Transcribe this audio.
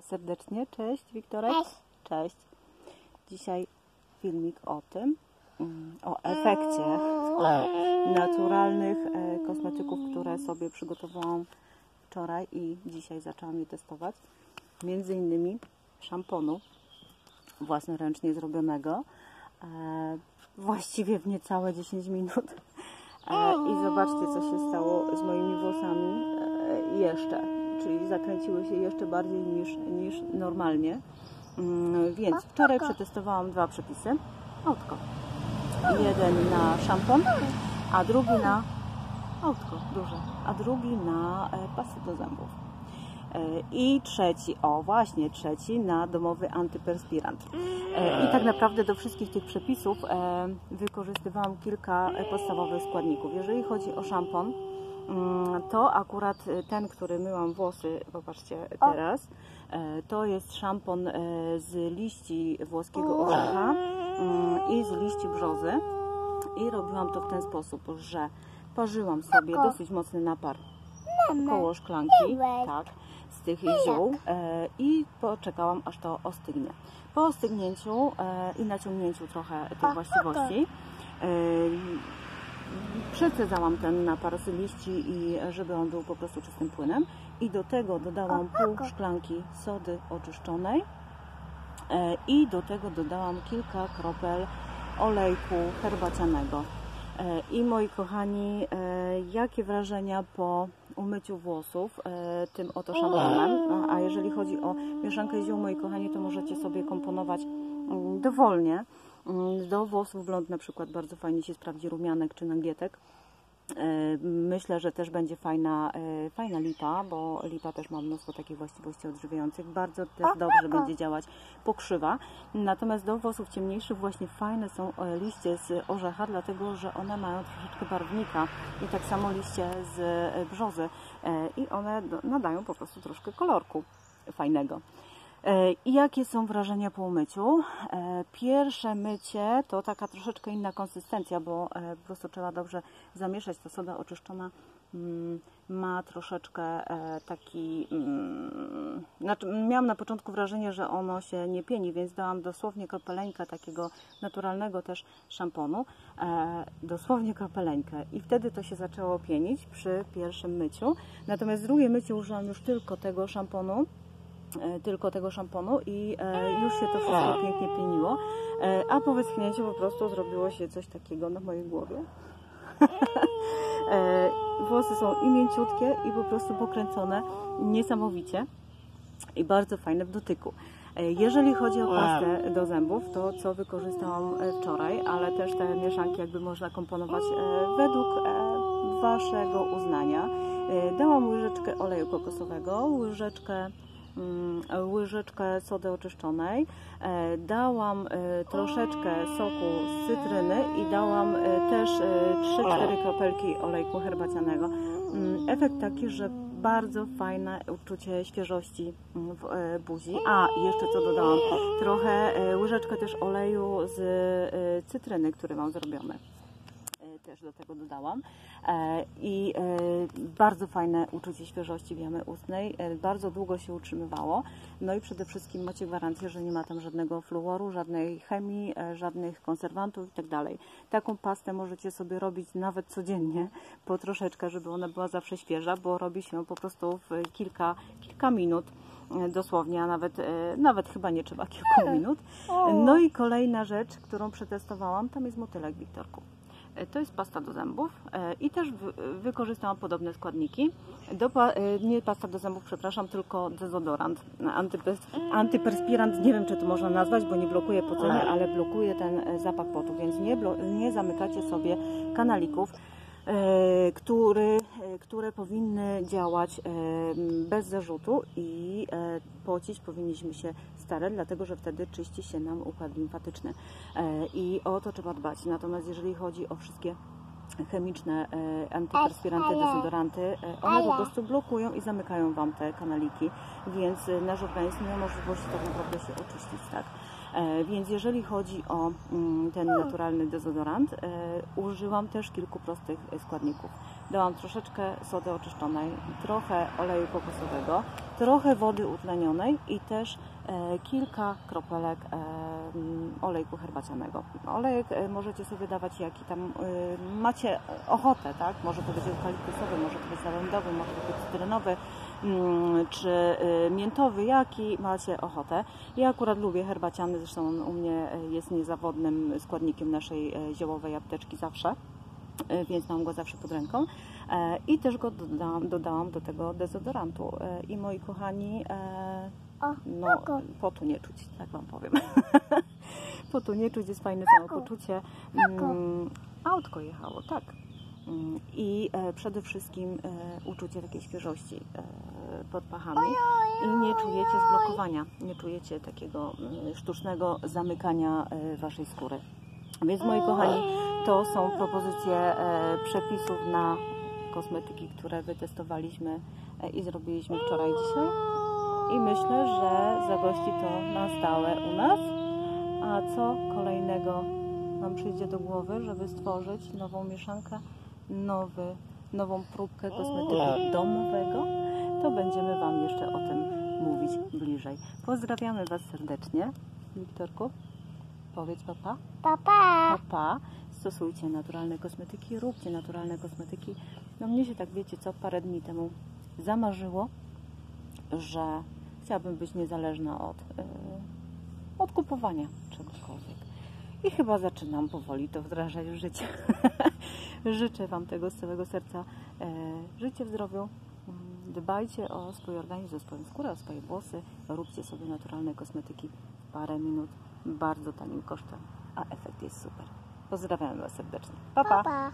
Serdecznie. Cześć, Wiktorek. Cześć. Cześć. Dzisiaj filmik o tym, mm, o efekcie e, naturalnych e, kosmetyków, które sobie przygotowałam wczoraj i dzisiaj zaczęłam je testować. Między innymi szamponu własnoręcznie zrobionego. E, Właściwie w niecałe 10 minut. E, I zobaczcie, co się stało z moimi włosami jeszcze. Czyli zakręciły się jeszcze bardziej niż, niż normalnie. Mm, Więc wczoraj przetestowałam dwa przepisy. Autko. Jeden na szampon, a drugi na autko duże, a drugi na e, pasy do zębów. E, I trzeci, o właśnie, trzeci na domowy antyperspirant. E, I tak naprawdę do wszystkich tych przepisów wykorzystywałam kilka podstawowych składników. Jeżeli chodzi o szampon, to akurat e, ten, który myłam włosy, popatrzcie teraz, e, to jest szampon e, z liści włoskiego orzecha mm, i z liści brzozy. I robiłam to w ten sposób, że parzyłam sobie dosyć mocny napar koło szklanki, tak, z tych ziół e, i poczekałam aż to ostygnie. Po ostygnięciu i naciągnięciu trochę tych właściwości przecedzałam ten napar z liści i żeby on był po prostu czystym płynem i do tego dodałam pół szklanki sody oczyszczonej e, i do tego dodałam kilka kropel olejku herbacianego. E, I moi kochani, e, jakie wrażenia po umyciu włosów tym oto szamponem? No, A jeżeli chodzi o mieszankę ziół, moi kochani, to możecie sobie komponować mm, dowolnie. Mm, Do włosów blond na przykład bardzo fajnie się sprawdzi rumianek czy nagietek. E, Myślę, że też będzie fajna, e, fajna lipa, bo lipa też ma mnóstwo takich właściwości odżywiających. Bardzo też dobrze będzie działać pokrzywa. Natomiast do włosów ciemniejszych właśnie fajne są e, liście z orzecha, dlatego że one mają troszeczkę barwnika i tak samo liście z brzozy i one nadają po prostu troszkę kolorku fajnego. E, I jakie są wrażenia po umyciu? E, Pierwsze mycie to taka troszeczkę inna konsystencja, bo e, po prostu trzeba dobrze zamieszać. Ta soda oczyszczona mm, ma troszeczkę taki. mm, Znaczy, miałam na początku wrażenie, że ono się nie pieni, więc dałam dosłownie kropeleńkę takiego naturalnego też szamponu. Dosłownie kropeleńkę. I wtedy to się zaczęło pienić przy pierwszym myciu. Natomiast drugie mycie użyłam już tylko tego szamponu tylko tego szamponu i e, już się to wszystko pięknie pieniło. E, a po wyschnięciu po prostu zrobiło się coś takiego na mojej głowie. e, włosy są i mięciutkie i po prostu pokręcone niesamowicie i bardzo fajne w dotyku. E, Jeżeli chodzi o pastę do zębów, to co wykorzystałam e, wczoraj, ale też te mieszanki jakby można komponować e, według e, Waszego uznania. E, Dałam łyżeczkę oleju kokosowego, łyżeczkę łyżeczkę sody oczyszczonej, e, dałam e, troszeczkę soku z cytryny i dałam e, też e, 3-4 kropelki olejku herbacianego. Mm, Efekt taki, że bardzo fajne uczucie świeżości mm, w buzi. A, jeszcze co dodałam? Trochę łyżeczkę też oleju z cytryny, który mam zrobiony też do tego dodałam. I bardzo fajne uczucie świeżości w jamie ustnej. E, Bardzo długo się utrzymywało. No i przede wszystkim macie gwarancję, że nie ma tam żadnego fluoru, żadnej chemii, e, żadnych konserwantów itd. Taką pastę możecie sobie robić nawet codziennie, po troszeczkę, żeby ona była zawsze świeża, bo robi się po prostu w kilka, kilka minut. e, Dosłownie, a nawet, nawet chyba nie trzeba kilku minut. No i kolejna rzecz, którą przetestowałam, tam jest motylek Wiktorku. E, To jest pasta do zębów e, i też wy- wykorzystałam podobne składniki. Do, e, nie pasta do zębów, przepraszam, tylko dezodorant. Antypers- antyperspirant, nie wiem czy to można nazwać, bo nie blokuje pocenia, ale blokuje ten zapach potu, więc nie, nie zamykacie sobie kanalików. E, Który, e, które powinny działać e, bez zarzutu i pocić powinniśmy się starać, dlatego że wtedy czyści się nam układ limfatyczny i o to trzeba dbać. Natomiast jeżeli chodzi o wszystkie chemiczne e, antyperspiranty, dezodoranty, e, one po prostu blokują i zamykają Wam te kanaliki, więc nasz organizm nie ma możliwości tak naprawdę się oczyścić, tak? E, Więc jeżeli chodzi o mm, ten naturalny dezodorant, e, użyłam też kilku prostych składników. Dałam troszeczkę sody oczyszczonej, trochę oleju kokosowego, trochę wody utlenionej i też e, kilka kropelek mm, olejku herbacianego. Olejek możecie sobie dawać jaki tam macie ochotę, tak? Może to być eukaliptusowy, może to być lawendowy, może to być cytrynowy czy e, miętowy, jaki macie ochotę. Ja akurat lubię herbaciany, zresztą on u mnie e, jest niezawodnym składnikiem naszej e, ziołowej apteczki zawsze więc mam go zawsze pod ręką. E, I też go dodałam, dodałam do tego dezodorantu. E, I moi kochani, e, O, no, potu nie czuć, tak Wam powiem. potu nie czuć, jest fajne Oko. samopoczucie. Mm, autko jechało, tak. I e, przede wszystkim e, uczucie takiej świeżości e, pod pachami. I nie czujecie zblokowania, nie czujecie takiego sztucznego zamykania Waszej skóry. Więc moi kochani, to są propozycje przepisów na kosmetyki, które wytestowaliśmy i zrobiliśmy wczoraj dzisiaj. I myślę, że zagości to na stałe u nas. A co kolejnego Wam przyjdzie do głowy, żeby stworzyć nową mieszankę, nowy, nową próbkę kosmetyku domowego, to będziemy Wam jeszcze o tym mówić bliżej. Pozdrawiamy Was serdecznie. Wiktorku, powiedz papa. Papa. Papa, stosujcie naturalne kosmetyki, róbcie naturalne kosmetyki. No mnie się tak, wiecie co, parę dni temu zamarzyło, że chciałabym być niezależna od, yy, od kupowania czegokolwiek. I chyba zaczynam powoli to wdrażać w życie. Życzę Wam tego z całego serca. E, życie w zdrowiu. Mm, Dbajcie o swój organizm, o swoją skórę, o swoje włosy. Róbcie sobie naturalne kosmetyki w parę minut, bardzo tanim kosztem, a efekt jest super. Pozdrawiam Was serdecznie. Pa, pa! Papa.